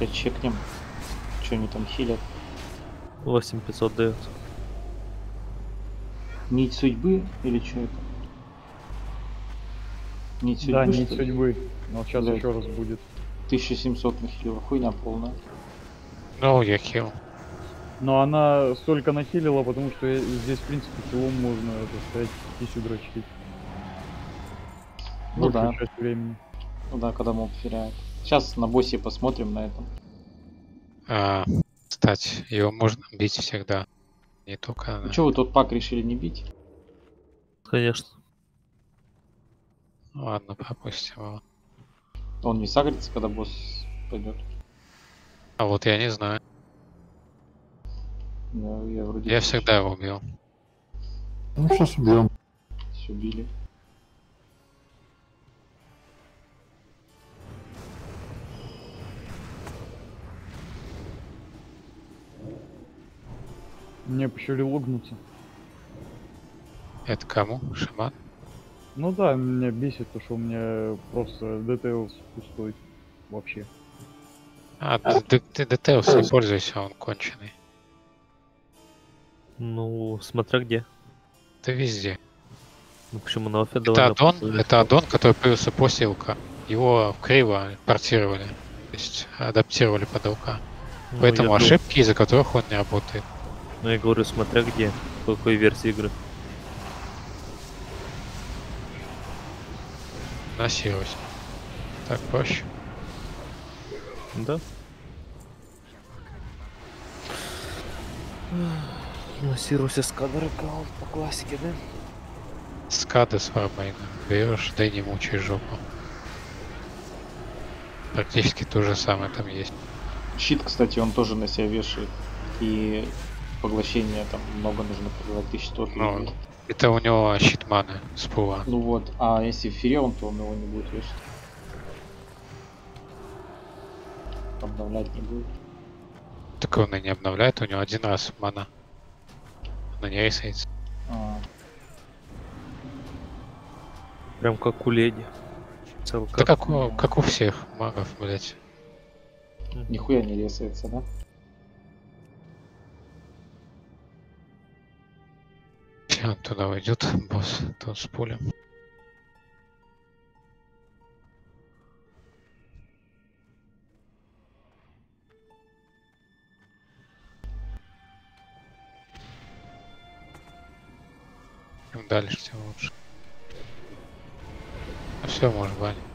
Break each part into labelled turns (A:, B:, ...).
A: Сейчас чекнем, что они там хилят.
B: 8500 дает.
A: Нить судьбы или что это? Нить судьбы,
C: Да,
A: что
C: нить
A: ли?
C: судьбы. Но сейчас
A: Да.
C: еще раз будет.
A: 1700 нахилила, хуйня полная.
D: Ну, я хил.
C: Но она столько нахилила, потому что я- здесь, в принципе, хилом можно, это сказать, кисю дрочить.
A: Ну
C: Большую
A: да.
C: часть времени.
A: Ну да, когда моб теряет. Сейчас на боссе посмотрим на этом.
D: А, кстати, его можно бить всегда. Не только.
A: Ну что вы тот пак решили не бить?
B: Конечно.
D: Ладно, пропустим его.
A: Он не сагрится, когда босс пойдет.
D: А вот я не знаю.
A: Я, я вроде
D: Я всегда его убил.
E: Ну, сейчас убьем.
A: все били.
C: Мне бы еще релогнуться.
D: Это кому? Шаман?
C: Ну да, меня бесит то, что у меня просто детейлс пустой. Вообще.
D: А, ты, ты, ты Детейлс не пользуйся, он конченый.
B: Ну, смотря где.
D: Ты везде.
B: Ну почему на офе
D: Это аддон, это аддон, который появился после ЛК. Его в криво портировали. То есть адаптировали под ЛК.
B: Ну,
D: Поэтому ошибки, из-за которых он не работает.
B: Ну я говорю, смотря где, в какой версии игры.
D: На Сирусе. Так проще.
B: Да? На Сирусе скадр аккаунт по классике, да?
D: Скады с фармейна. Берешь, да и не мучай жопу. Практически то же самое там есть.
A: Щит, кстати, он тоже на себя вешает. И поглощение там много нужно поглотить, 1100
D: Ну,
A: хилить.
D: Это у него щит маны с пула.
A: Ну вот, а если в Фиреон, то он его не будет вешать. Обновлять не будет.
D: Так он и не обновляет, у него один раз мана. Она не рисается.
A: А,
B: Прям как у леди. Целка.
D: Да как у, как у всех магов, блять.
A: нихуя не ресается, да?
D: Он туда уйдет, босс, тот с пулем. Чем дальше, тем лучше. Ну все, может банить.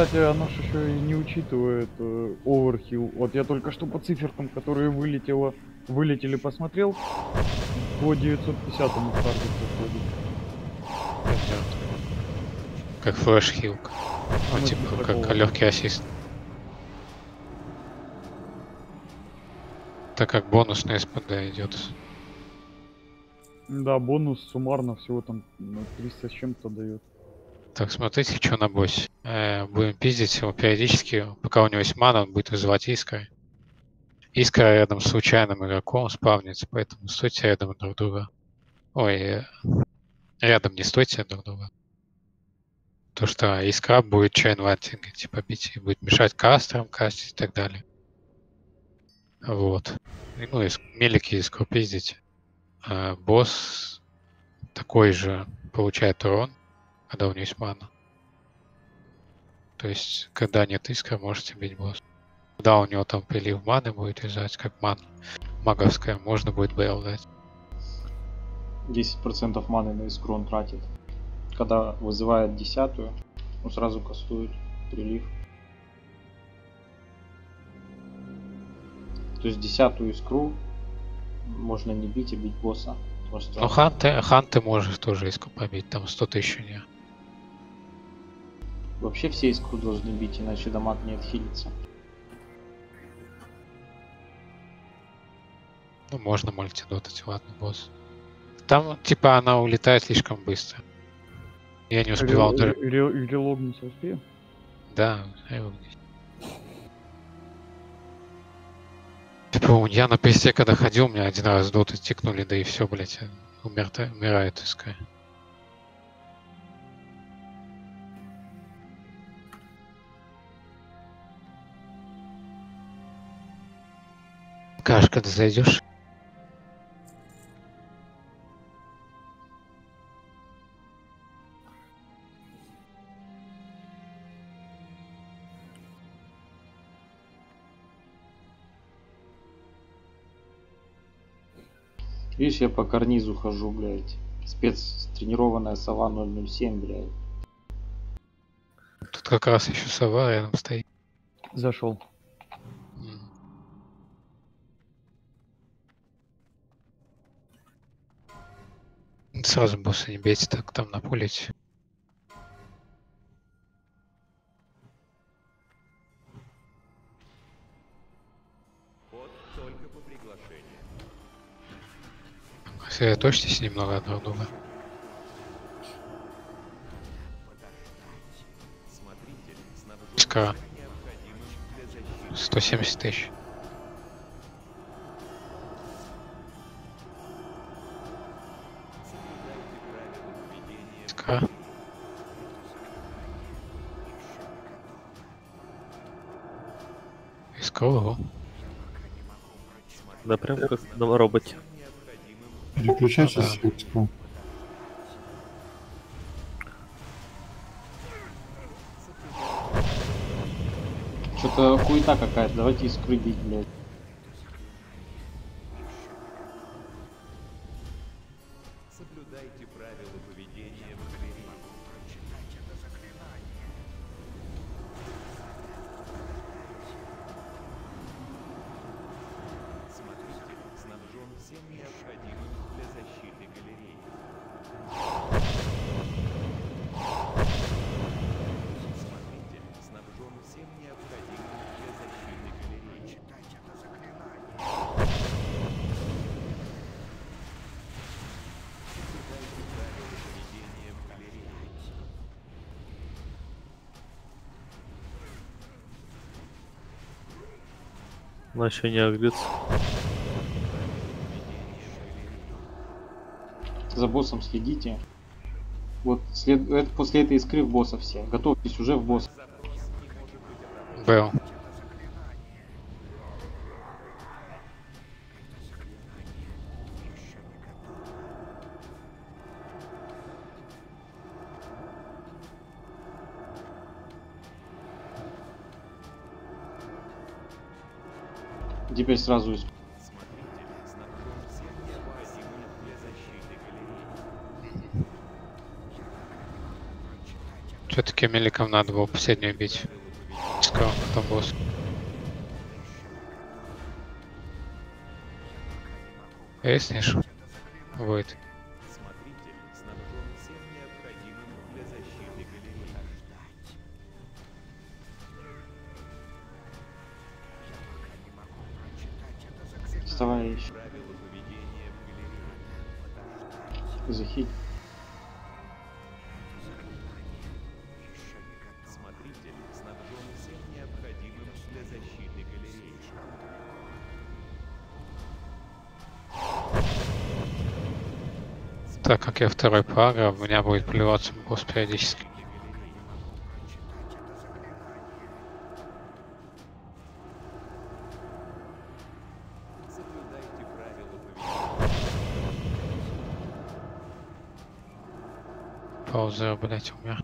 C: Кстати, оно ж еще и не учитывает э, оверхилл. Вот я только что по циферкам, которые вылетело, вылетели, посмотрел. По 950 ему таргет выходит.
D: Пойдёт. Как флеш хилка. Ну,
C: Ну,
D: типа, как
C: такого.
D: легкий ассист. Так как бонусный СПД идет.
C: Да, бонус суммарно всего там ну, 300 с чем-то дает.
D: Так, смотрите, что на боссе. Э, будем пиздить его периодически. Пока у него есть мана, он будет вызывать искры. Искра рядом с случайным игроком спавнится, поэтому стойте рядом друг друга. Ой, э, рядом не стойте друг друга. То, что искра будет чейнвантинг, типа бить, и будет мешать кастерам кастить и так далее. Вот. Ну, из, мелики искру пиздите. А, босс такой же получает урон, когда у него есть мана. То есть, когда нет искры, можете бить босс. Когда у него там прилив маны будет вязать, как ман маговская, можно будет бейл дать.
A: 10% маны на искру он тратит. Когда вызывает десятую, он сразу кастует прилив. То есть десятую искру можно не бить, а бить босса. Что
D: Ну, ханты, ханты можешь тоже искру побить, там 100 тысяч у нее.
A: Вообще все искру должны бить, иначе дамаг не отхилится.
D: Ну, можно мультидотать, ладно, босс. Там, типа, она улетает слишком быстро. Я не успевал даже...
C: Ре- ре- Релогнуться успею?
D: Да, его здесь. Типа, я на песте когда ходил, меня один раз доты тикнули, да и все, блять, умер, умирает СК. Каш, когда зайдешь?
A: Видишь, я по карнизу хожу, блядь. Спец тренированная сова 007, блядь.
D: Тут как раз еще сова рядом стоит.
C: Зашел.
D: Сразу босса не бейте, так там на пулете. Сосредоточьтесь немного друг друга. Ска. 170 тысяч. Искал
B: Да прям как на роботе.
E: Переключайся с Юрского.
A: Что-то хуета какая-то, давайте искры бить, блядь.
B: Она еще не агрится.
A: За боссом следите. Вот след... это, после этой искры в босса все. Готовьтесь уже в босс.
D: Был.
F: Защиты галереи.
D: Все-таки меликом надо было последнюю бить. Искал, потом босс. Эснишь? Так как я второй пара, у меня будет плеваться босс периодически. Пауза, блять, умер.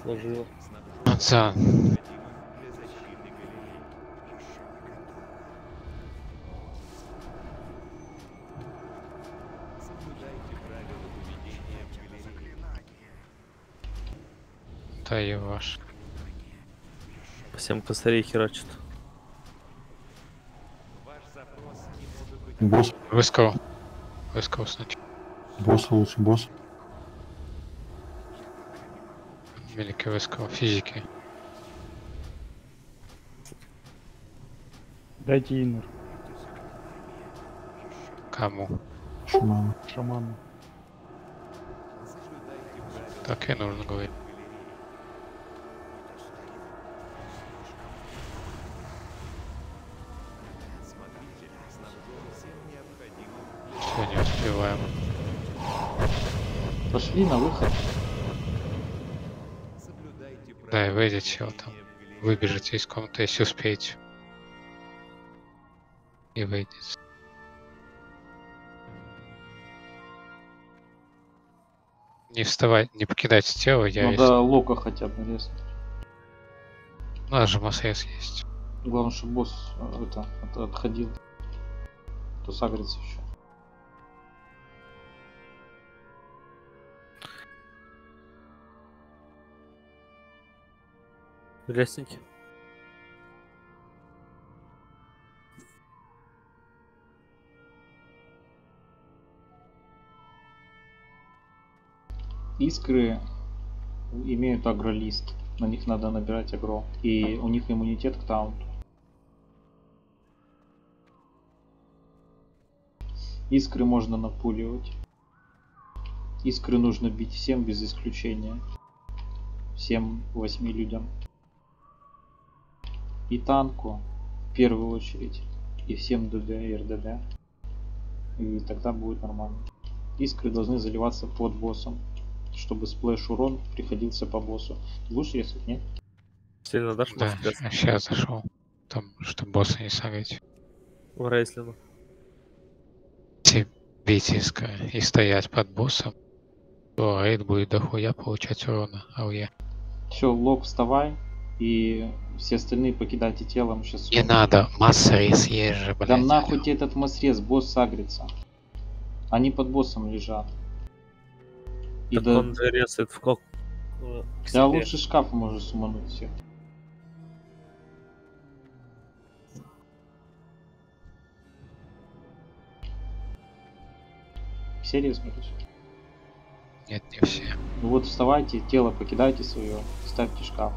B: Сложила.
D: Отца.
F: Необходимым для защиты галереи. Соблюдайте правила поведения в галерее.
D: Да и ваш.
B: Всем косарей херачат.
F: Ваш запрос не может быть
E: Босс,
D: Выскал. Выскал сначала.
E: босса лучше, босс.
D: Великий выскал. Физики.
C: Дайте иннер
D: Кому?
E: Шаман.
C: шаману.
F: Соблюдайте
D: Так и нужно говорить.
A: Пошли на выход.
D: Да, и выйдите вот там. Выбежите из комнаты, если успеете. И выйдете. Не вставать, не покидайте тело, я есть.
A: да, лока хотя бы резнуть.
D: У нас же массрез есть.
A: Главное, чтобы босс э, это от- отходил. То сагрится еще.
B: Лестники.
A: Искры имеют агролист. На них надо набирать агро. И у них иммунитет к таунту. Искры можно напуливать. Искры нужно бить всем без исключения. Всем восьми людям. И танку в первую очередь. И всем ДД и РДД. И тогда будет нормально. Искры должны заливаться под боссом чтобы сплэш урон приходился по боссу. Будешь резать, нет?
B: Сильно дашь
D: Да,
B: массрез?
D: сейчас зашел. Там, чтобы босса не сагрить.
B: В рейслину.
D: Те бить иска и стоять под боссом, то рейд будет дохуя получать урона А АУЕ.
A: Все, лог, вставай. И все остальные покидайте тело. Мы сейчас...
D: Не надо, масса рейс есть же, блядь.
A: Да нахуй тебе этот масрез, босс сагрится. Они под боссом лежат. И
B: Так
A: да,
B: он резает в кок.
A: да лучше шкаф можешь сумануть всех. Все резнулись.
D: Нет, не все.
A: Ну вот вставайте, тело покидайте свое, ставьте шкаф.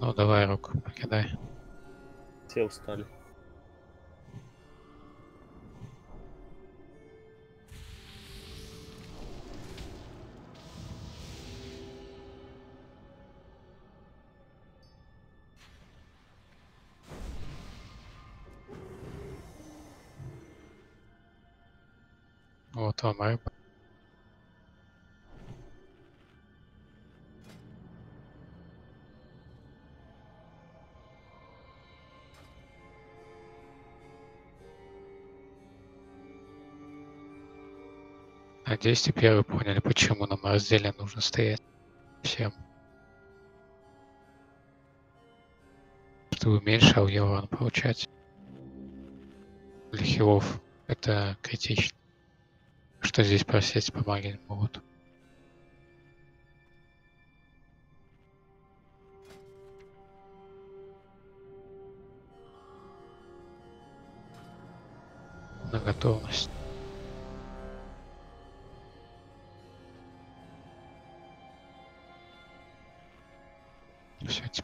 D: Ну давай руку покидай.
B: Все устали.
D: Вот вам рыба. Надеюсь, теперь вы поняли, почему нам на разделе нужно стоять всем. Чтобы меньше ауерон получать. Для хилов это критично. Что здесь просить помоги не могут. На готовность.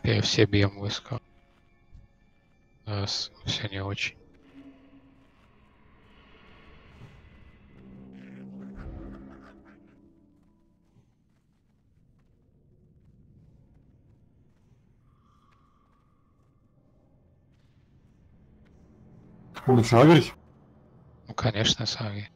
D: Все, все бьем высоко. Раз, все не очень.
E: Лучше агрить?
D: Ну, конечно.
F: Вход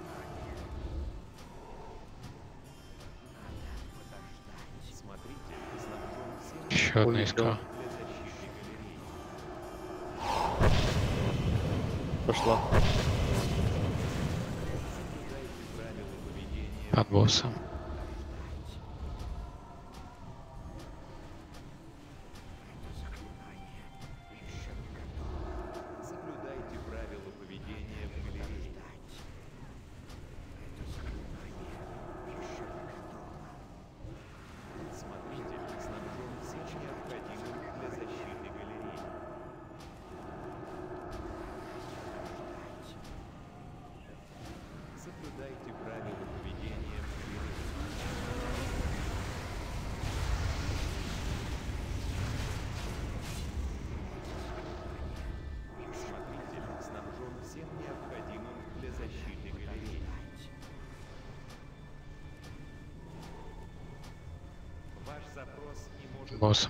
D: Еще одна искра.
F: для защиты галереи.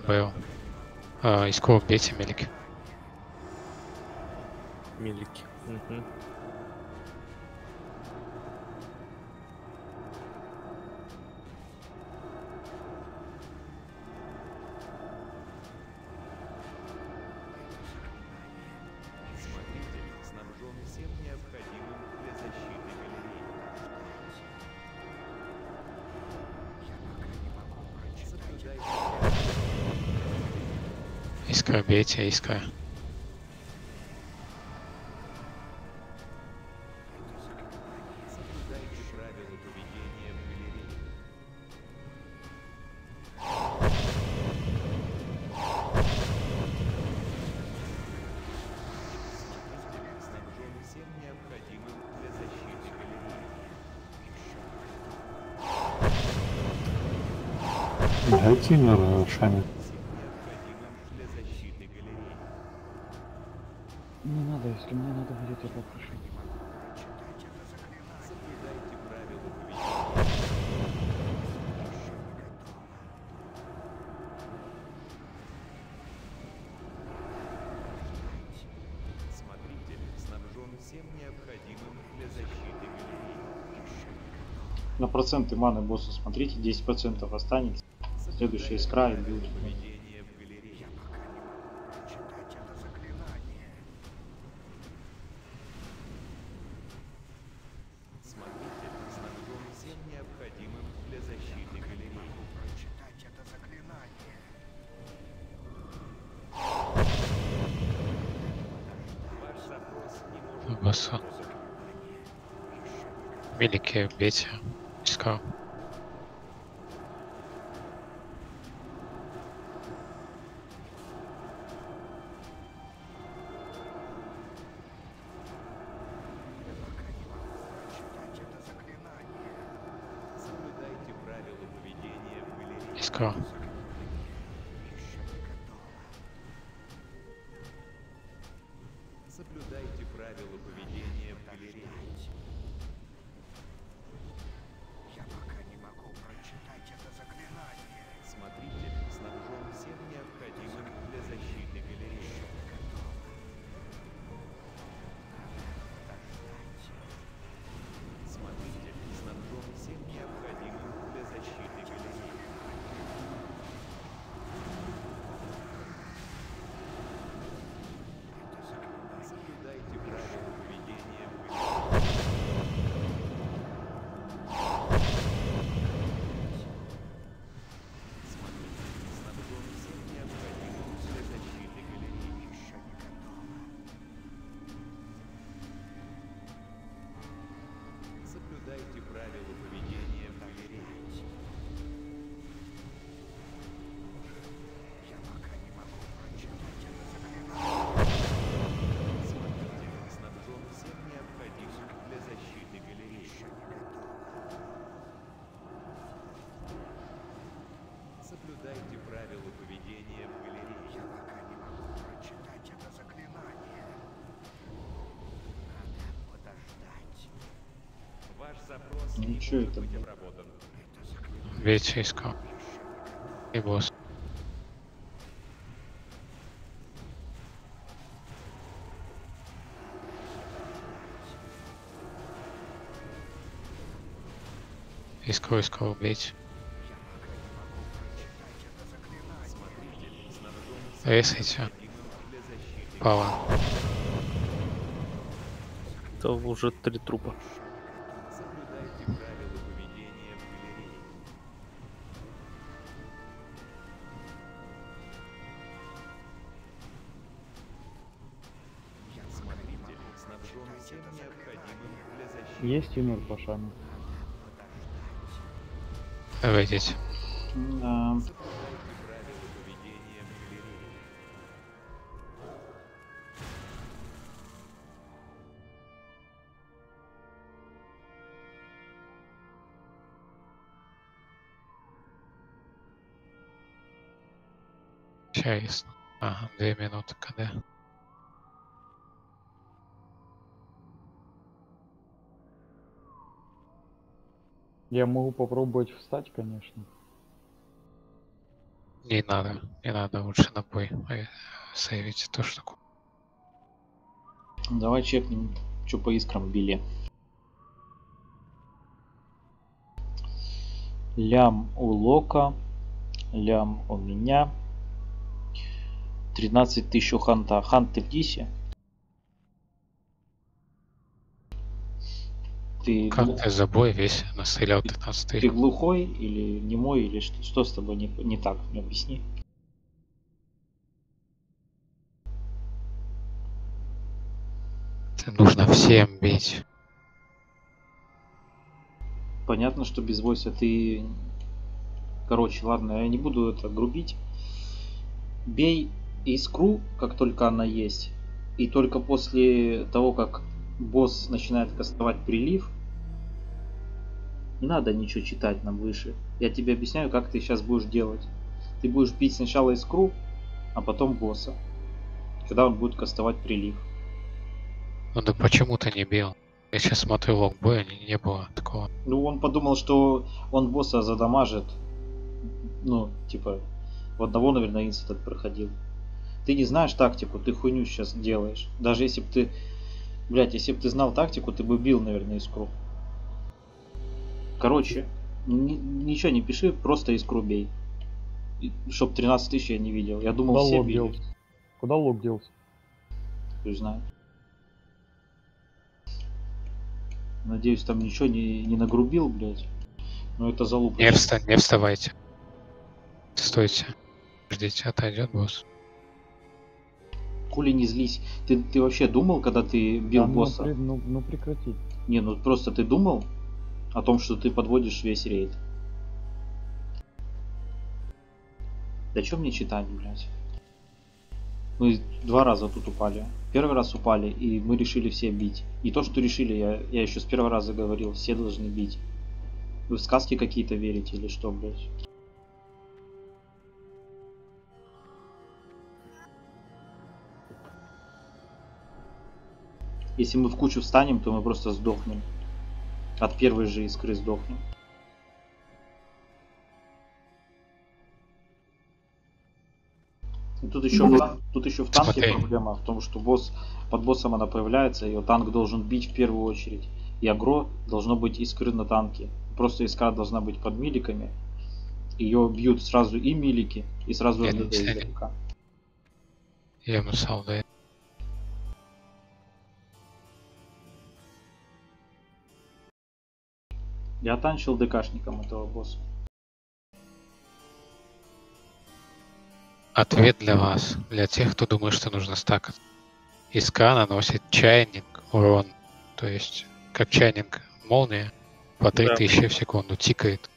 D: Бел. А, из кого Петя Мелики.
F: Мелики. Угу. Vietējskajā.
E: Дайте нравы шами.
A: проценты маны босса смотрите, 10% процентов останется. Следующая искра и
F: бьют.
D: Босса.
F: Великие объятия. Okay.
A: Ну,
F: Ничего
A: это.
D: Ведь искал. И босс. Искал,
F: искал, ведь. Весайте.
D: Пала.
B: Это уже три трупа.
C: Есть юмор по шаме?
D: Выйдите.
A: Да.
D: Сейчас. Ага, две минуты, когда.
C: Я могу попробовать встать, конечно.
D: Не надо, не надо, лучше на бой э, сейвить эту штуку.
A: Давай чекнем, что по искрам били. Лям у Лока, лям у меня. 13 тысяч у Ханта. Хант, ты в Дисе? Ты,
D: Как
A: глу-
D: ты за бой весь настрелял 15
A: ты
D: тысяч?
A: глухой или немой, или что, что с тобой не, не так? Мне объясни.
D: Это нужно всем бить.
A: Понятно, что без войса ты... Короче, ладно, я не буду это грубить. Бей искру, как только она есть. И только после того, как босс начинает кастовать прилив, не надо ничего читать нам выше. Я тебе объясняю, как ты сейчас будешь делать. Ты будешь бить сначала искру, а потом босса. Когда он будет кастовать прилив.
D: Ну да почему ты не бил? Я сейчас смотрю лог боя, не, не было такого.
A: Ну, он подумал, что он босса задамажит. Ну, типа, в одного, наверное, инцидент проходил. Ты не знаешь тактику, ты хуйню сейчас делаешь. Даже если бы ты... Блять, если бы ты знал тактику, ты бы бил, наверное, искру. Короче, ни- ничего не пиши, просто искру бей. И Чтоб 13 тысяч я не видел. Я думал,
C: Куда
A: все
C: лог
A: били.
C: делся? Куда лог делся?
A: Хуй знает. Надеюсь, там ничего не, не нагрубил, блядь. Но это залупа.
D: Не, вста- не вставайте. Стойте. Ждите, отойдет босс.
A: Хули не злись. Ты, ты вообще думал, когда ты бил
C: Да ну,
A: босса?
C: при- ну, ну прекрати.
A: Не, ну просто ты думал о том, что ты подводишь весь рейд. Да чё мне читать, блядь? Мы два раза тут упали. Первый раз упали, и мы решили все бить. Не то, что решили, я, я еще с первого раза говорил, все должны бить. Вы в сказки какие-то верите или что, блядь? Если мы в кучу встанем, то мы просто сдохнем. От первой же искры сдохнем. И Тут еще, в тан- тут еще в танке
D: Смотри.
A: проблема в том, что босс под боссом она появляется, и танк должен бить в первую очередь. И агро должно быть искры на танке. Просто искра должна быть под миликами. Ее бьют сразу и милики, и сразу
D: Я. Я мусал, да.
A: Я танчил ДКшником этого босса.
D: Ответ для вас, для тех, кто думает, что нужно стакать. Искра наносит чайник урон, то есть как чайник молния по 3000 в секунду тикает.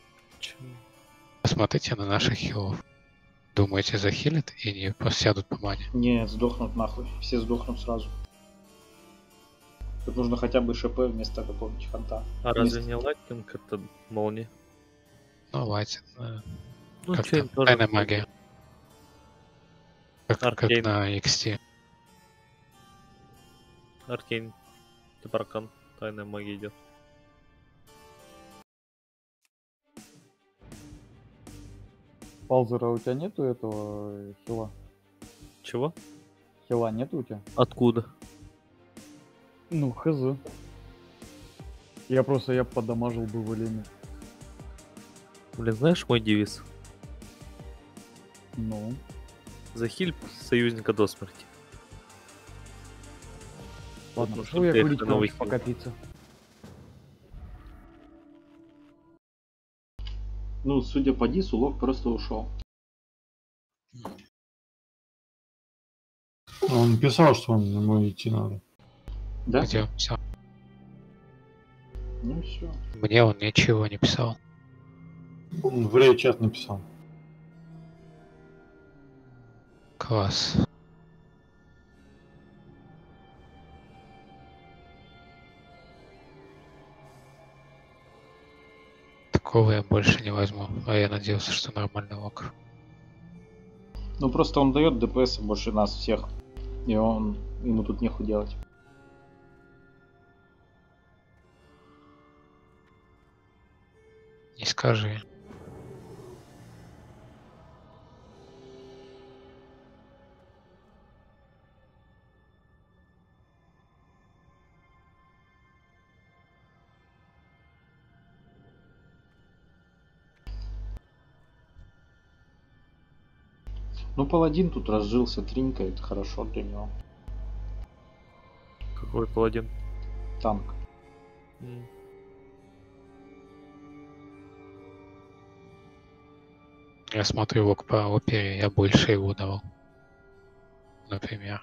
D: Посмотрите на наших хилов. Думаете, захилит и не посядут по мане?
A: Нет, сдохнут нахуй. Все сдохнут сразу. Тут нужно хотя бы ШП вместо какого-нибудь ханта.
B: А разве
A: Вместо-
B: не лайтинг это молния?
D: Ну, лайтит. э,
B: Ну,
D: как там,
B: тоже
D: тайная магия. Как, как на XT.
B: Аркейн. Тепаркан. Тайная магия идет.
C: Палзера, у тебя нету этого хила?
B: Чего?
C: Хила нету у тебя?
B: Откуда?
C: Ну, хз. Я просто, я подамажил бы в Элеме.
B: Блин, знаешь мой девиз?
C: Ну,
B: Захиль союзника до смерти.
C: ладно,
B: Ну,
C: пошел
B: чтоб
C: я курить, пока пицца.
A: Ну, судя по дису, Лок просто ушел.
E: Он писал, что он ему идти надо.
A: Да?
D: Где он писал?
A: Ну все.
D: Мне он ничего не писал.
E: Он в рей чат написал.
D: Класс. Такого я больше не возьму. А я надеялся, что нормальный лог.
A: Ну просто он дает ДПС больше нас всех. И он ему тут нехуй делать.
D: и скажи.
A: Ну, паладин тут разжился тринька, это хорошо для него.
B: Какой паладин?
A: Танк.
B: Mm.
D: Я смотрю его по опере, я больше его давал. Например.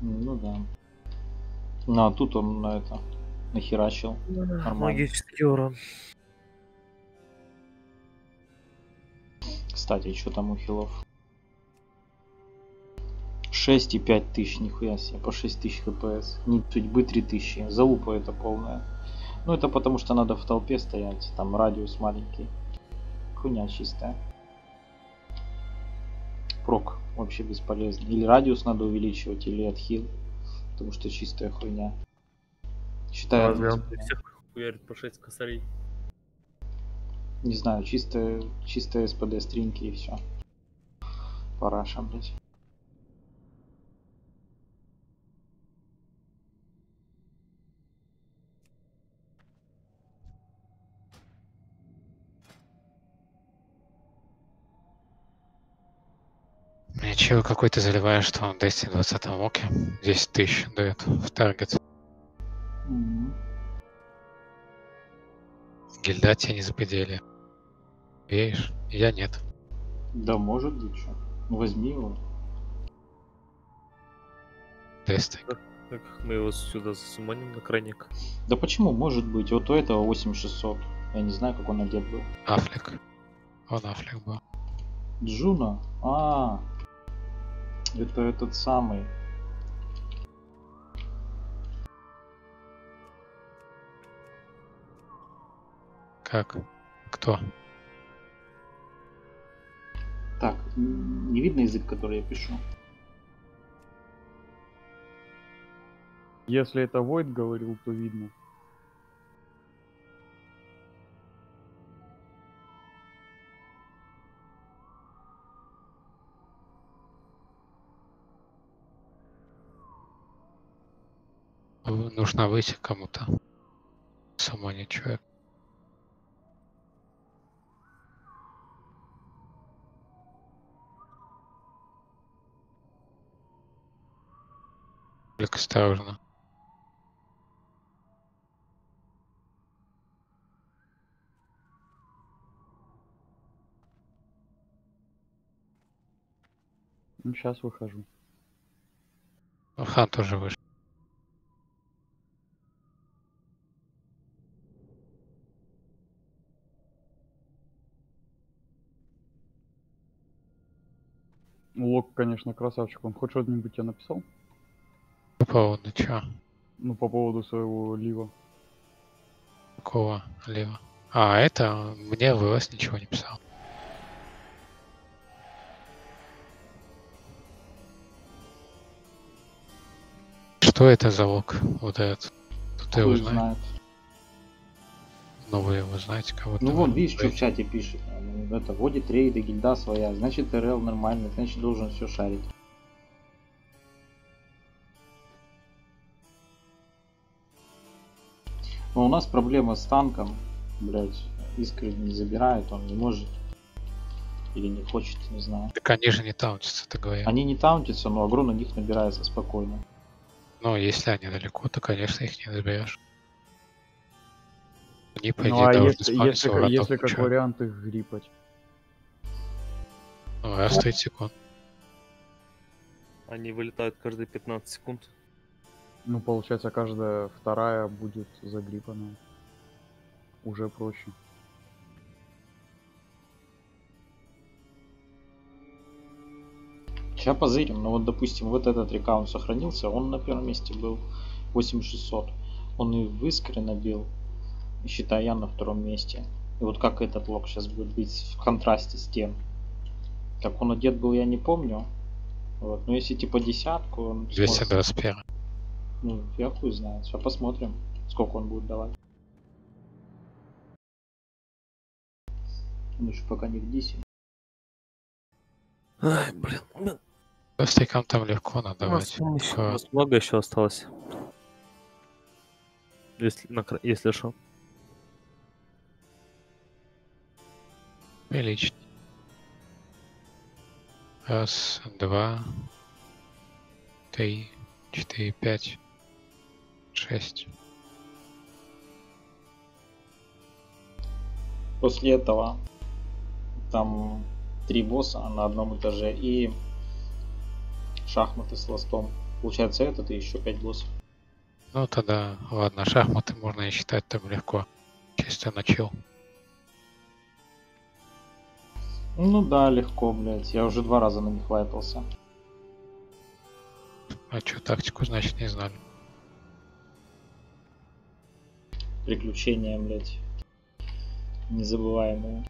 A: Ну да. Ну, а тут он на это нахерачил. Нормально.
B: Магический урон.
A: Кстати, что там у хилов? 6 и 5 тысяч, нихуя себе, по 6 тысяч хпс. Нить судьбы 3000, залупа это полная. Ну это потому что надо в толпе стоять, там радиус маленький. Хуйня чистая. Прок вообще бесполезный. Или радиус надо увеличивать, или отхил. Потому что чистая хуйня. Считаю,
B: всех хуярит по 6 косарей?
A: не знаю, чистая, чистая СПД стринки и все. Параша, блять.
D: Чего какой-то заливаешь, что он в 220 моке 10 тысяч дает в таргет.
A: Мгм.
D: Гильда тебе не запредели. Веришь? Я нет.
A: Да может быть, что. Возьми его.
D: Тесты.
B: Так мы его сюда засуманим на крайник.
A: Да почему может быть? Вот у этого 8600. Я не знаю, как он одет был.
D: Афлик. Он Афлик был.
A: Джуна? А, это этот самый.
D: Как? Кто?
A: Так, не видно язык, который я пишу.
C: Если это Войд говорил, то видно.
D: Нужно выйти кому-то. Сама не человек. Только осторожно.
C: Ну, сейчас выхожу.
D: Хан тоже вышел.
C: Лок, конечно, красавчик. Он хоть что-нибудь тебе написал?
D: По поводу чего?
C: Ну, по поводу своего лива.
D: Какого лева? А, это мне ВС ничего не писал. Что это за лог? Вот этот. Кто его знает?
A: знает.
D: Ну вы его знаете, кого-то.
A: Ну вон, видишь, что в чате пишет. Это вводит рейды, гильда своя. Значит, РЛ нормально, значит, должен все шарить. Но у нас проблема с танком. Блять, искры не забирает, он не может. Или не хочет, не знаю.
D: Так они же не таунтятся, ты говоришь.
A: Они не таунтятся, но агро на них набирается спокойно.
D: Ну, если они далеко, то, конечно, их не заберешь. Они, по
C: Ну, а если, если, если как
D: ключа.
C: вариант их грипать?
D: Ну, 30 секунд.
B: Они вылетают каждые 15 секунд.
C: Ну, получается, каждая вторая будет загрипанная. Уже проще.
A: Сейчас позырим, но вот, допустим, вот этот рекаунт сохранился, он на первом месте был 8600. Он и в искре набил, и считай, я на втором месте. И вот как этот лог сейчас будет быть в контрасте с тем. Как он одет был, я не помню. Вот. Но если типа десятку, он сможет-
D: 221.
A: Ну, я хуй знает. Сейчас посмотрим, сколько он будет давать. Он еще пока не в дисе.
B: Ай, блин. блин.
D: Стейкам там легко
B: У нас,
D: надавать.
B: там еще- у нас много еще осталось. Если, если что.
D: Прилично. Раз, два, три, четыре, пять, шесть.
A: После этого там три босса на одном этаже и шахматы с ластом. Получается этот и еще пять боссов.
D: Ну тогда, ладно, шахматы можно и считать там легко. Чисто начал.
A: Ну да, легко, блядь. Я уже два раза на них вайпался.
D: А чё, тактику, значит, не знали.
A: Приключения, блядь. Незабываемые.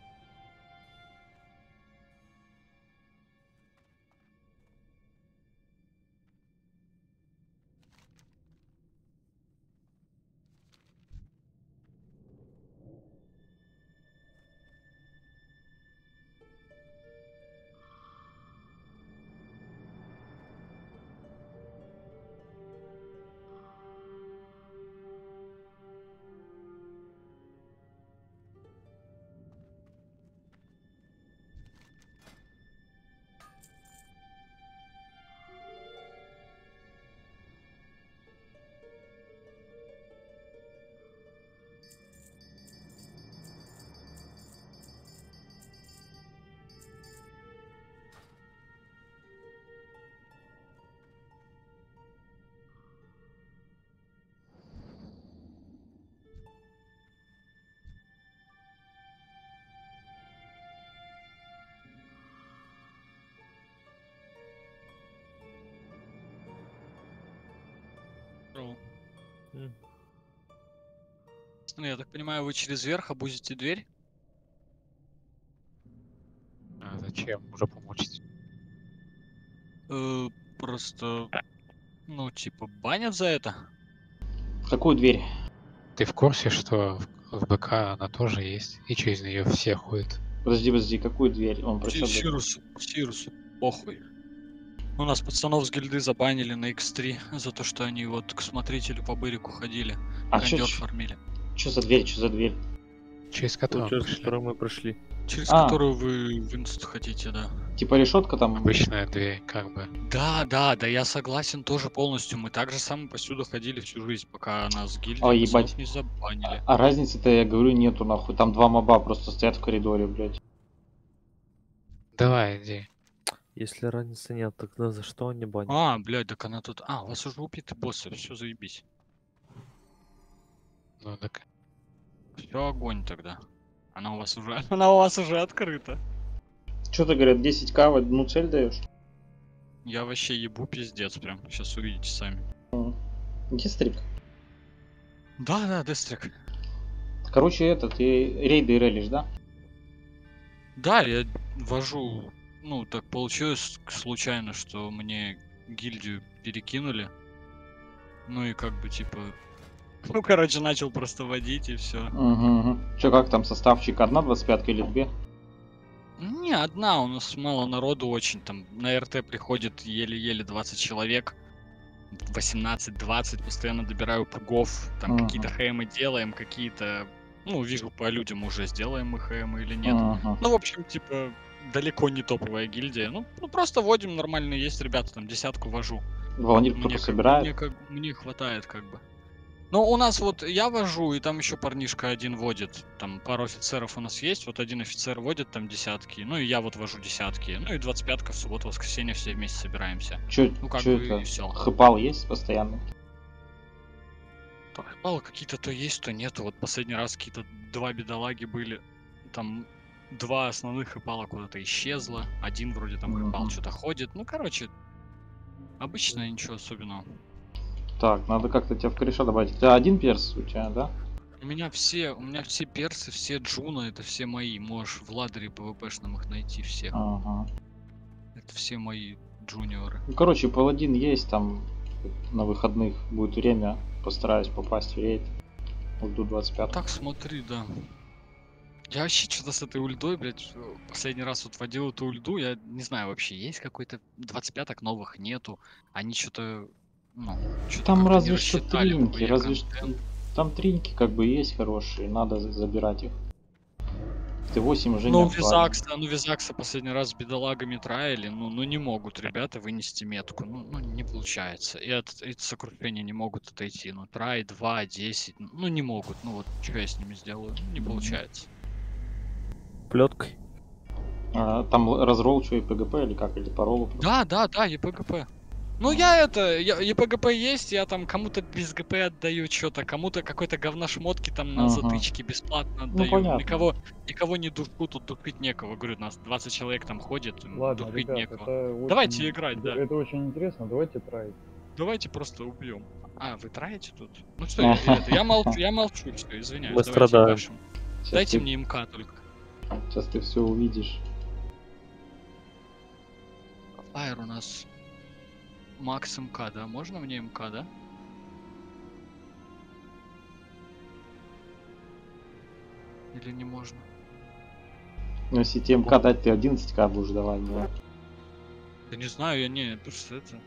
G: Ну, я так понимаю, вы через верх обузите дверь?
D: А зачем? Уже помочить.
G: Э, просто, ну, типа, банят за это?
A: Какую дверь?
D: Ты в курсе, что в, в БК она тоже есть, и через нее все ходят?
A: Подожди, подожди, какую дверь? Он про?
G: Сирусу, Сирусу, похуй. У нас пацанов с гильды забанили на X3 за то, что они вот к смотрителю по бырику ходили,
A: А чё,
G: фармили.
A: Чё за дверь, чё за дверь?
D: Через которую
B: Через
D: пришли.
B: которую мы прошли.
G: Через
A: А.
G: которую вы в инст хотите, да.
A: Типа решетка там?
D: Обычная дверь, как бы.
G: Да, да, да, я согласен тоже полностью. Мы так же самые посюда ходили всю жизнь, пока нас с гильдии
A: Ой,
G: пацанов
A: ебать.
G: не забанили.
A: А разницы-то, я говорю, нету нахуй. Там два моба просто стоят в коридоре, блядь.
D: Давай, иди.
B: Если разницы нет, тогда за что они банят?
G: А, блядь, так она тут... А, у вас уже убиты боссы, все заебись.
D: Ну так.
G: Все огонь тогда. Она у вас уже... Она у вас уже открыта.
A: Чё ты, говорят, 10к в одну цель даешь?
G: Я вообще ебу пиздец прям. Сейчас увидите сами.
A: Где стрик?
G: Да, да, Дестрик.
A: Короче, этот, ты рейды релишь, да?
G: Да, я вожу... Ну, так получилось случайно, что мне гильдию перекинули. Ну и как бы типа... Ну, короче, начал просто водить и все.
A: Угу, угу. Чё, как там составчик? Одна 25 или две?
G: Не, одна, у нас мало народу очень, там на РТ приходит еле-еле 20 человек, 18-20, постоянно добираю пугов, там
A: Ага.
G: какие-то хэмы делаем, какие-то, ну, вижу по людям уже, сделаем мы хэмы или нет.
A: Ага.
G: Ну, в общем, типа, далеко не топовая гильдия, ну, ну, просто водим нормально, есть ребята, там десятку вожу.
A: Волонир
G: как-
A: собирает.
G: мне, как- мне хватает как бы. Но у нас вот я вожу, и там еще парнишка один водит. Там пару офицеров у нас есть. Вот один офицер водит там десятки. Ну и я вот вожу десятки. Ну и 25-ка в субботу, воскресенье все вместе собираемся.
A: Чё,
G: Ну как
A: чё
G: бы
A: это?
G: и все.
A: Хэпал есть постоянный?
G: Мало какие-то то есть, то нету. Вот последний раз какие-то два бедолаги были. Там два основных хэпала куда-то исчезло. Один вроде там
A: Мгм.
G: что-то ходит. Ну короче, обычно ничего особенного.
A: Так, надо как-то тебя в кореша добавить. Тебя один перс у тебя, да?
G: У меня все, у меня все персы, все джуна, это все мои. Можешь в ладере PvP-шном их найти всех.
A: Ага.
G: Это все мои джуниоры.
A: Ну, короче, паладин есть там на выходных. Будет время, постараюсь попасть в рейд. Жду 25
G: Так смотри, да. Я вообще что-то с этой ульдой, блядь, последний раз вот водил эту ульду, я не знаю, вообще есть какой-то 25-ок новых, нету. Они что-то, ну, что-то
A: Там
G: не
A: разве что тринки, разве что... Там тринки как бы есть хорошие, надо за- забирать их. Т8 уже не
G: Ну,
A: актуально.
G: Визакса, ну, Визакса последний раз с бедолагами траили, ну, ну, не могут ребята вынести метку, ну, ну не получается. И от, и от сокрушения не могут отойти, ну, трай 2, 10, ну, не могут, ну, вот, что я с ними сделаю, Ну, не получается.
B: Плеткой.
A: А, там разрол, что и ПГП или как, или по роллу?
G: Да, да, да, ЕПГП. Ну, я это, я, ЕПГП есть, я там кому-то без ГП отдаю что-то, кому-то какой-то говна шмотки там на
A: Ага.
G: затычки бесплатно
A: Ну,
G: отдаю.
A: понятно.
G: никого, никого не душу, тут душить некого. Говорю, нас 20 человек там ходит,
C: Ладно,
G: душить
C: ребят,
G: некого.
C: очень-
G: Давайте играть, да.
C: Это очень интересно, давайте трай.
G: Давайте просто убьем. А, вы траете тут? Ну что, я, это, я молчу, я молчу, все, извиняюсь.
B: Мы страдаем.
G: Дайте
A: ты,
G: мне МК только.
A: Сейчас ты все увидишь.
G: Фаер у нас Макс МК, да? Можно мне МК, да? Или не можно?
A: Ну, если тебе МК дать, ты 11к будешь давать, да.
G: Я не знаю, я не... Просто это...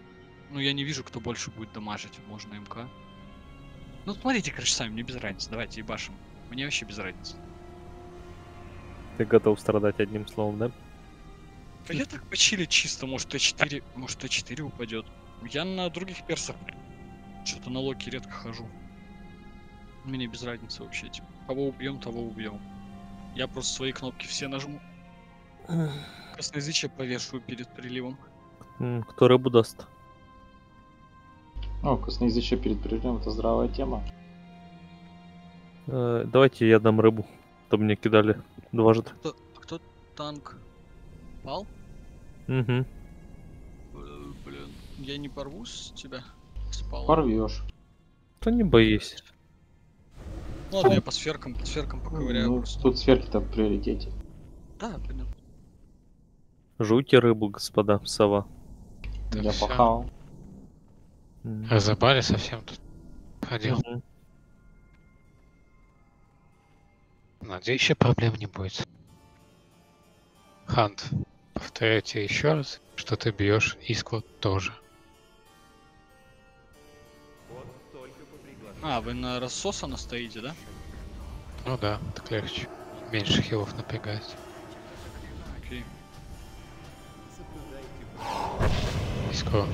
G: Ну, я не вижу, кто больше будет дамажить. Можно МК. Ну, смотрите, короче, сами, мне без разницы. Давайте ебашим. Мне вообще без разницы.
B: Ты готов страдать одним словом, да?
G: Да я так почили чисто, может Т4, может Т4 упадет. Я на других персах что-то на локи редко хожу. Мне без разницы вообще, типа, кого убьем, того убьем. Я просто свои кнопки все нажму. Косноязычие повешу перед приливом.
B: Кто рыбу даст?
A: Ну, косноязычие перед прерывом, это здравая тема.
B: Э, Давайте я дам рыбу. То мне кидали дважды.
G: Кто, кто танк? Пал?
B: Угу.
G: Я не порвусь с тебя? Спал.
A: Порвешь.
B: Да не боись.
G: Ладно, я по сферкам, по сферкам поковыряю
A: Ну,
G: просто.
A: тут сверхи-то в приоритете.
G: Да, понятно.
B: Жуйте рыбу, господа, сова.
D: Да
A: Я
D: всё.
A: пахал.
B: М.
D: Разобрали совсем тут. Ходил.
B: Мгм.
D: Надеюсь, еще проблем не будет. Хант, повторяю тебе еще раз, что ты бьешь иску тоже.
G: А, вы на рассосано стоите, да?
D: Ну да, так легче. Меньше хилов напрягать.
G: Окей.
F: Соблюдайте
D: Иску.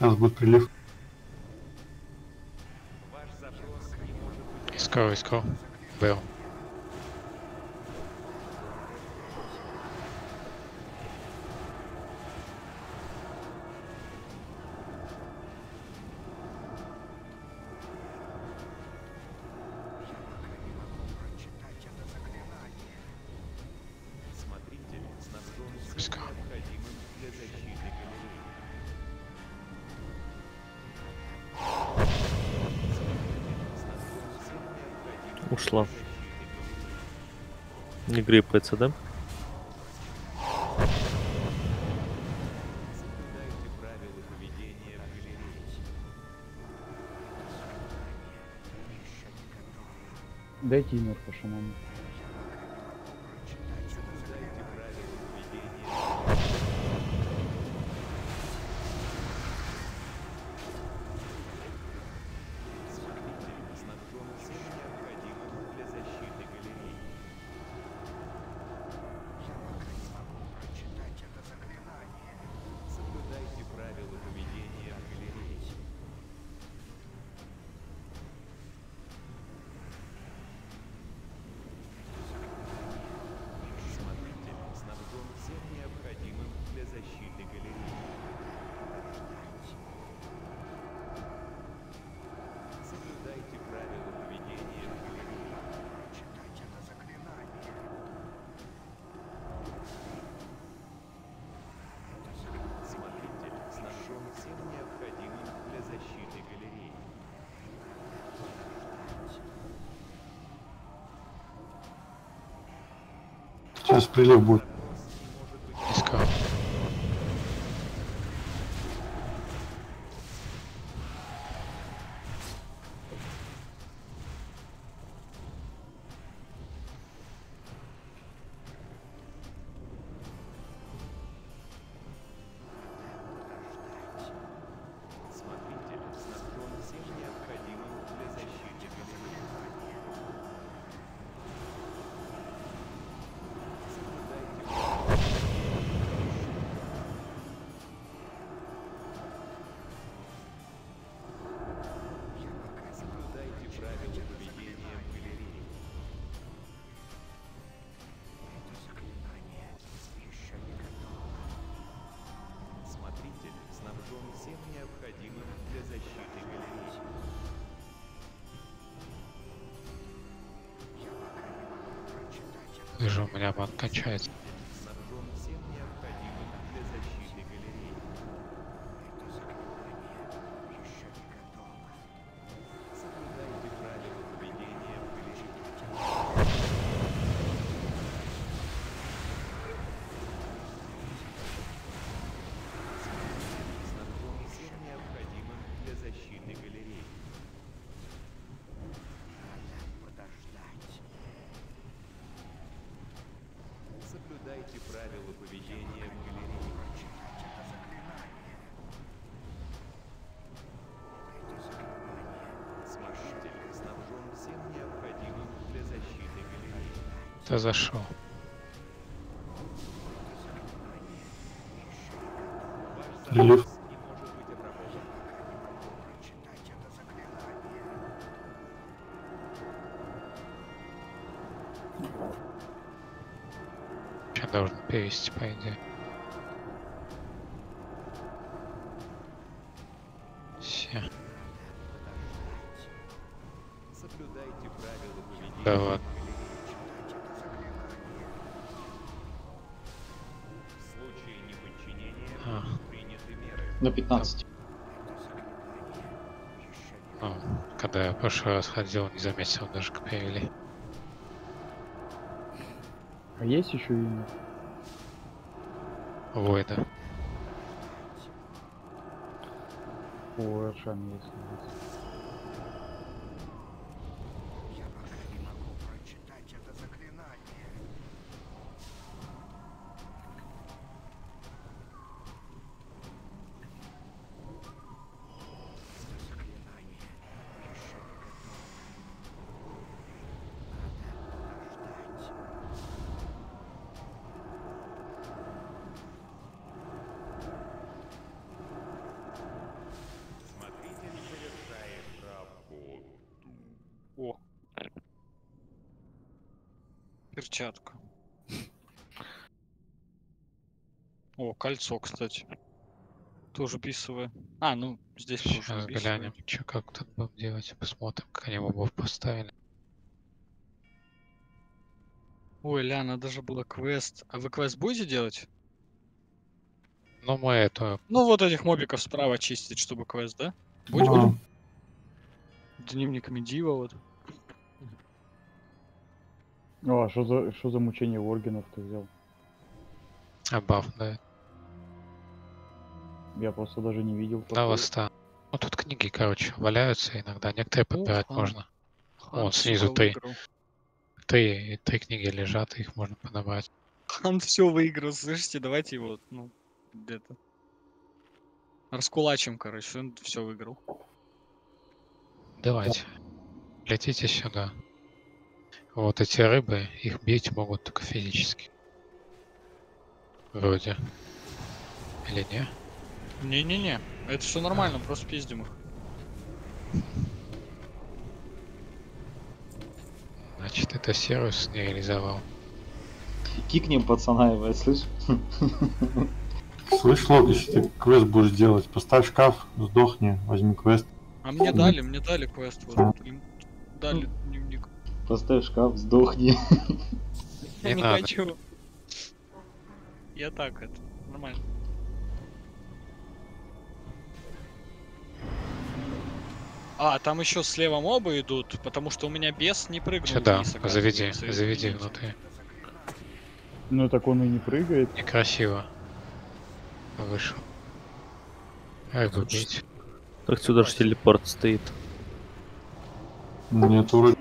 E: Сейчас будет прилив.
F: Ваш запрос не может быть
B: Ушла. Не гриппается, да?
C: Дайте имя по.
E: Прилив будет.
F: Снабжен всем необходимым для защиты галереи.
D: Вижу, у меня ман кончается. Ты зашел. Сейчас должен перевести, по идее.
A: На 15.
D: Ну, когда я в прошлый раз ходил, не заметил даже, как перевели.
C: А есть еще имя?
D: Войда.
C: По Эршан есть. есть.
F: Смотритель завершает работу.
G: О. Перчатка. О, кольцо, кстати. Тоже писовое. А, ну, здесь тоже
D: Сейчас
G: писовое.
D: глянем, что как тут будем делать. Посмотрим, как они мобов поставили.
G: Ой, ля, надо же было квест. А вы квест будете делать?
D: Ну, мы это...
G: Ну, вот этих мобиков справа чистить, чтобы квест, да?
E: А,
G: Будем? Дневник Медива, вот.
C: О, а что за, что за мучение Воргенов ты взял?
D: Абаф, да.
C: Я просто даже не видел.
D: На
C: такого.
D: восста. Ну, тут книги, короче, валяются иногда. Некоторые подбирать
G: хан.
D: можно.
G: Хан
D: Вон, снизу три.
G: выиграл.
D: Три, три книги лежат, их можно подобрать.
G: Хан все выиграл, слышите? Давайте его, ну, где-то. Раскулачим, короче, он все выиграл.
D: Давайте. Летите сюда. Вот эти рыбы, их бить могут только физически. Вроде. Или не?
G: Не-не-не, это все нормально, просто пиздим их.
D: Значит, это сервис не реализовал.
A: Кикнем пацана его, слышь?
E: Слышь, Лок, если ты квест будешь делать, поставь шкаф, сдохни, возьми квест.
G: А мне дали, мне дали квест, вот. им Дали дневник.
A: Поставь шкаф, сдохни.
D: Не
G: Я не хочу. Я так, это, нормально. А, там еще слева мобы идут, потому что у меня бес не прыгнул
D: Сюда,
G: вниз,
D: заведи, заведи внутри.
C: Ну так он и не прыгает.
D: Некрасиво. Вышел. Рыбу бить.
B: Так сюда же телепорт стоит.
E: Нет, вроде.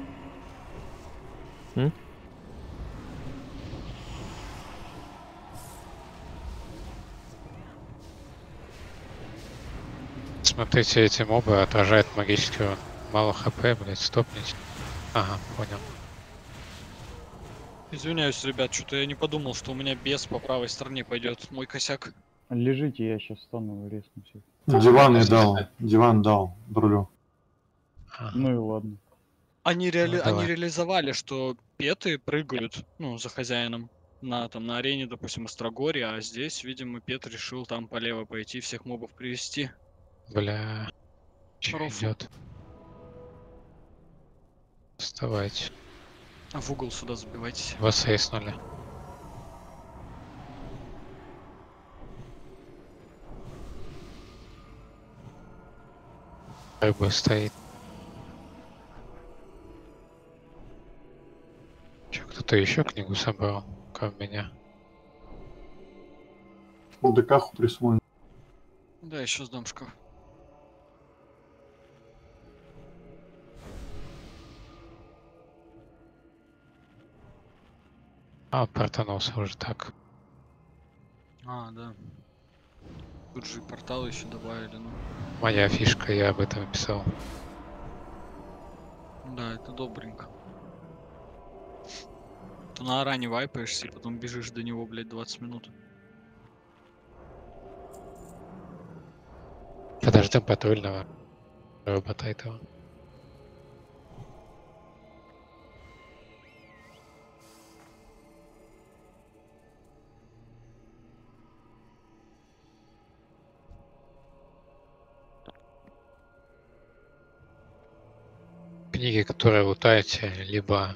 D: Смотрите, эти мобы отражают магический урон. Мало хп, блять, стопнуть. Ага, понял.
G: Извиняюсь, ребят, что-то я не подумал, что у меня бес по правой стороне пойдет. Мой косяк.
C: Лежите, я сейчас встану и резну всех.
E: Диван я дал. Диван дал. Брулю.
D: Ага.
C: Ну и ладно.
G: Они, реали...
D: Ну,
G: они реализовали, что петы прыгают, ну, за хозяином. На, там, на арене, допустим, Острогорье, а здесь, видимо, Пет решил там полево пойти, всех мобов привести.
D: Бля. Че идет? Вставайте.
G: А в угол сюда забивайтесь.
D: Вас рейснули. Рыба стоит. Че, кто-то еще книгу собрал, кроме меня?
E: ДКху присвоен.
G: Да, еще с домшков.
D: А, портанулся уже так.
G: А, да. Тут же и порталы еще добавили, ну.
D: Моя фишка, я об этом писал.
G: Да, это добренько. То на аране вайпаешься и потом бежишь до него, блядь, 20 минут.
D: Подождем патрульного робота этого. Книги, которые лутаете, либо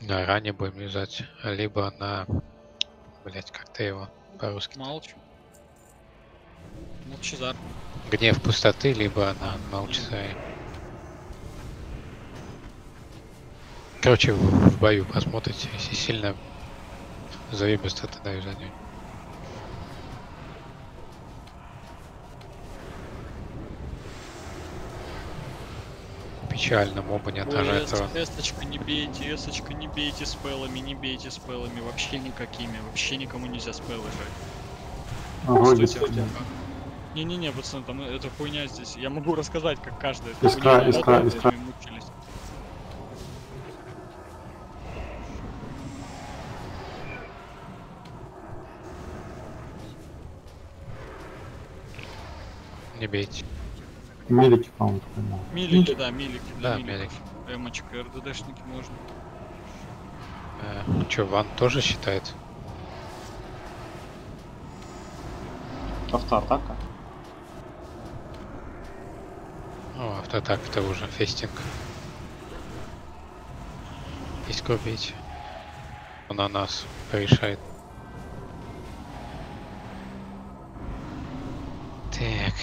D: на ране будем юзать, либо на... Блять, как ты его по-русски?
G: Молчу. Молчезар.
D: Гнев пустоты, либо на молчаре. Короче, в, в бою посмотрите, если сильно заебись, то тогда юзанию. Печально, моба не отражает урон.
G: Эсточка, не бейте, эсточка, не бейте спеллами, не бейте спеллами, вообще никакими, вообще никому нельзя спеллы жать. Не-не-не, пацаны, там эта хуйня здесь. Я могу рассказать, как каждая
E: Искра,
G: хуйня
E: искра,
G: работает,
E: искра.
G: мы мучились.
D: Не бейте.
E: Мелики, по-моему,
G: Милики, да, милики для
D: Да,
G: миликов.
D: мелики.
G: Эмочка, РДДшники можно.
D: Э, Че, Ван тоже считает?
A: Автоатака.
D: О, автоатак это уже фестинг. Иск убить. Он на нас решает. Так.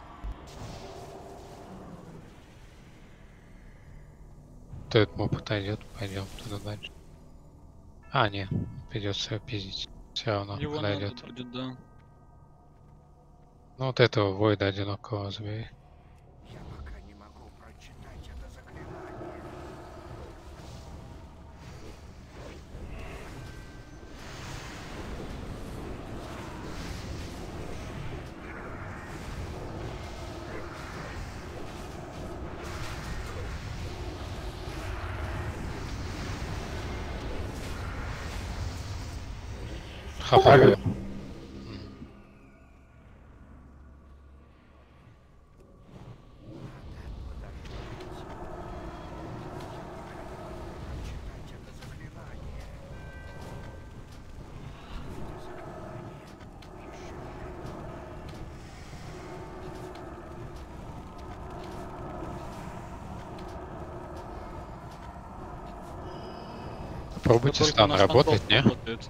D: То этот моб отойдет, пойдем туда дальше. А, не, придется пиздить. Все равно
G: Его
D: подойдет.
G: надо да.
D: Ну вот этого Войда одинокого забери. Попробуйте стан
G: хантов
D: не?
G: работает.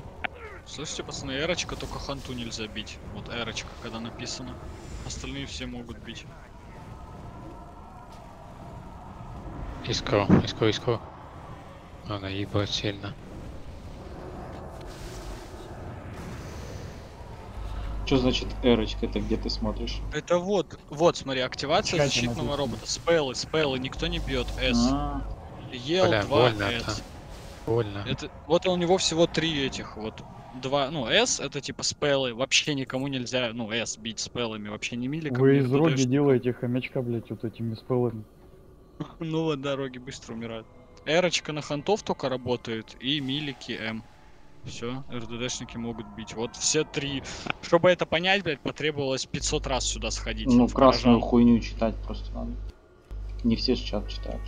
G: Слышите, пацаны, эрочка, только ханту нельзя бить. Вот эрочка, когда написано. Остальные все могут бить.
D: Искру, искру, искру. Она ебать сильно.
A: Что значит эрочка? Это где ты смотришь?
G: Это вот, вот, смотри, активация
C: Чате
G: защитного
C: написано.
G: робота. Спеллы, спеллы, никто не бьет. С.
A: А,
G: Ел
D: Бля,
G: 2
D: больно
G: S.
D: это. Больно.
G: Это, вот у него всего три этих вот. Два, ну, S это типа спеллы, вообще никому нельзя, ну, S бить спеллами, вообще не миликом.
C: Вы из роги делаете хомячка, блять, вот этими спеллами.
G: Ну вот, дороги быстро умирают. Эрочка на хантов только работает, и милики М. Все, РДДшники могут бить. Вот все три. Чтобы это понять, блядь, потребовалось 500 раз сюда сходить.
A: ну,
G: в
A: красную хуйню читать просто надо. Не все чат читают.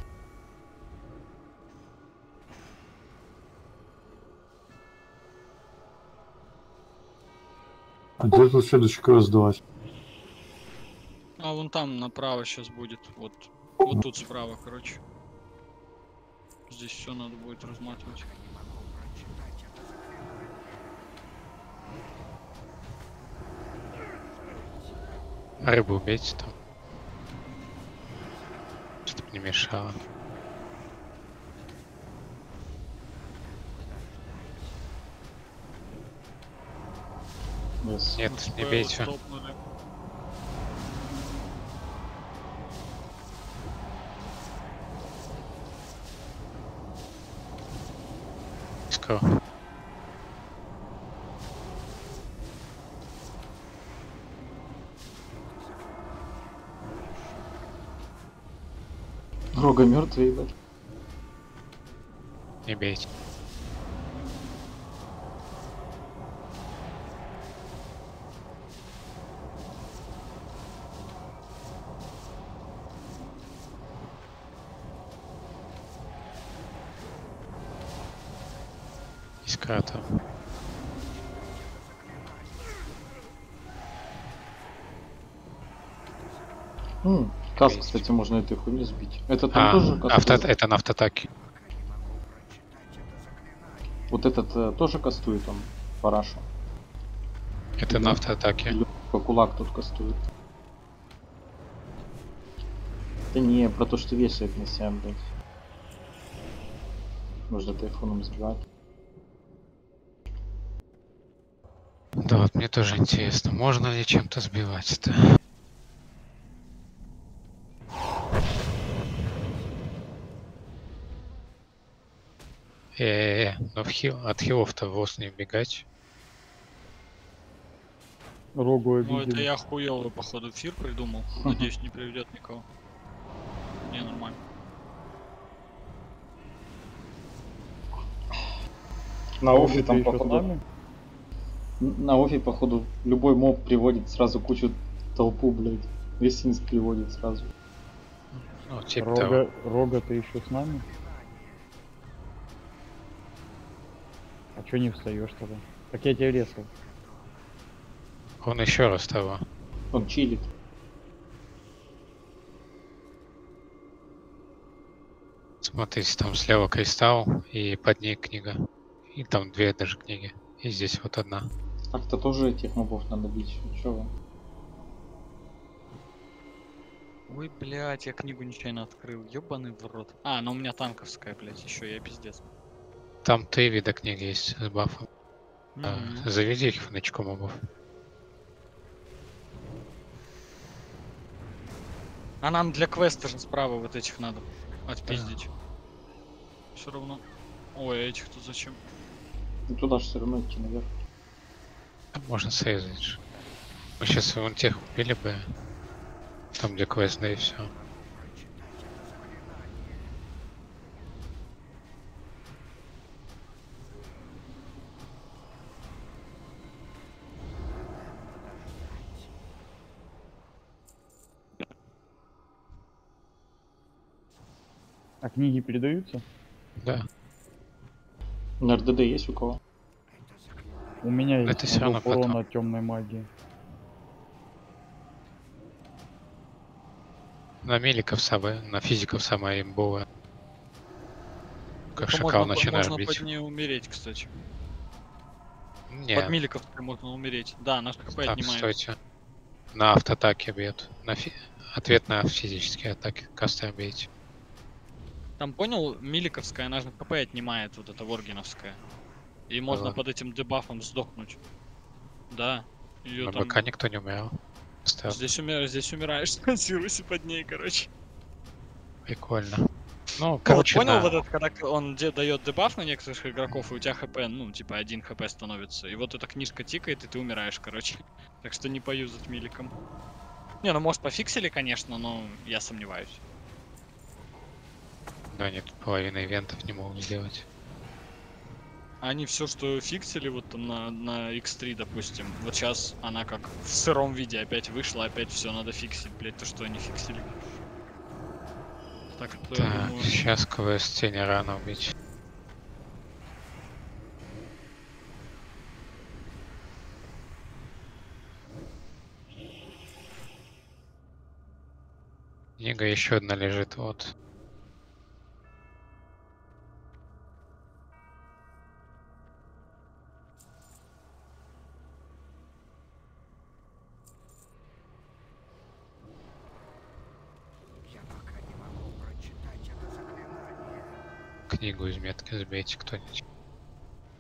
E: Где тут следующий квест давать?
G: А вон там направо сейчас будет. Вот. Вот тут справа, короче. Здесь все надо будет разматывать.
D: Рыбу убейте там. Чтоб не мешало.
A: Yes.
D: Нет,
G: Вот
D: не бейте.
G: стопнули.
D: Скоро.
A: Рога мертвый, ебать.
D: Не бейте. Искра там. Есть.
A: кстати, можно этой хуйней сбить. Это там
D: А,
A: тоже
D: авто, это на автотаке.
A: Вот этот э, тоже кастует он, парашу.
D: Это
A: Да.
D: на автоатаке.
A: Или кулак тут кастует. Да не, про то, что вешает на себя, блядь. Можно тайфуном сбивать.
D: Да, вот мне тоже интересно, можно ли чем-то сбивать но в хил, от хилов-то в ос не убегать.
C: Рогу
G: Ну это
C: обидели.
G: я хуёвый, походу, эфир придумал. Надеюсь, не приведет никого. Не, нормально.
A: На
C: ты
A: там, походу, на офе, походу, любой моб приводит сразу кучу толпу, блядь. Весь инст приводит сразу.
D: Ну, типа того.
C: Рога, Рога, ты еще с нами? А чё не встаешь тогда? Так я тебя резал.
D: Он еще раз того.
A: Он чилит.
D: Смотрите, там слева кристалл и под ней книга. И там две даже книги. И здесь вот одна.
A: Так-то тоже этих мобов надо бить. Чё вы?
G: Ой, блядь, я книгу нечаянно открыл. Ёбаный в рот. А, ну у меня танковская, блядь, еще я пиздец.
D: Там три вида книг есть с бафом.
G: Мгм.
D: Заведи их в ночку мобов.
G: А нам для квеста же справа вот этих надо отпиздить. Все равно. Ой, а этих тут зачем?
A: Ну, туда же все равно идти наверх.
D: Там можно срезать. Мы сейчас вон тех убили бы. Там где квест, да и все.
C: А книги передаются?
D: Да.
A: На РДД есть у кого?
C: У меня есть
D: Это всё равно потом.
C: от темной магии.
D: На меликов самая, на физиков самая имбовая. Как
G: Это
D: шакал
G: можно,
D: начинаешь
G: можно
D: бить.
G: под ней умереть, кстати.
D: Не,
G: Под миликов можно умереть. Да, наш КП
D: так,
G: отнимает.
D: стойте. На автоатаке бьет. На фи... Ответ на физические атаки. Касты бейте.
G: Там понял, миликовская, она же КП отнимает, вот эта воргеновская. И можно
D: ладно.
G: под этим дебафом сдохнуть. Да. Ее там...
D: БК никто не умирал. Ставь.
G: Здесь, умираешь, здесь умираешь на Сирусе под ней, короче.
D: Прикольно. Ну,
G: Ну,
D: короче,
G: понял,
D: на-
G: вот это, когда он де- дает дебаф на некоторых игроков, и у тебя хп, ну, типа, один хп становится. И вот эта книжка тикает, и ты умираешь, короче. Так что не поюзать миликом. Не, ну, может, пофиксили, конечно, но я сомневаюсь.
D: Да, нет, половины ивентов не могут сделать.
G: Они все, что фиксили, вот там на, на X3, допустим, вот сейчас она как в сыром виде опять вышла, опять все надо фиксить, блять, то, что они фиксили. Так, что
D: Так,
G: думаю,
D: сейчас квест тени рано убить. Книга еще одна лежит, вот. Книгу из метки забейте кто-нибудь.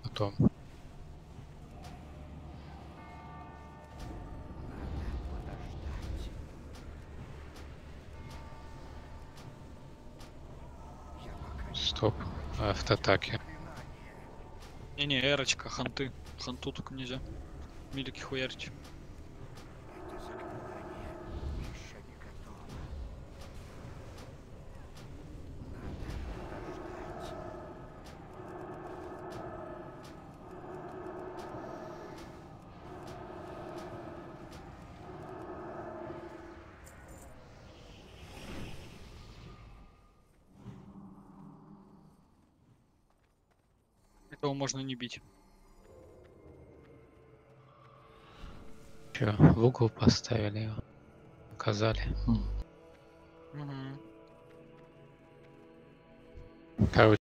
D: Потом. Стоп. Автоатаки.
G: Не-не, эрочка, ханты. Ханту только нельзя. Милики хуярить. Этого можно не бить.
D: Че, в угол поставили его. Указали.
G: Мгм.
D: Короче,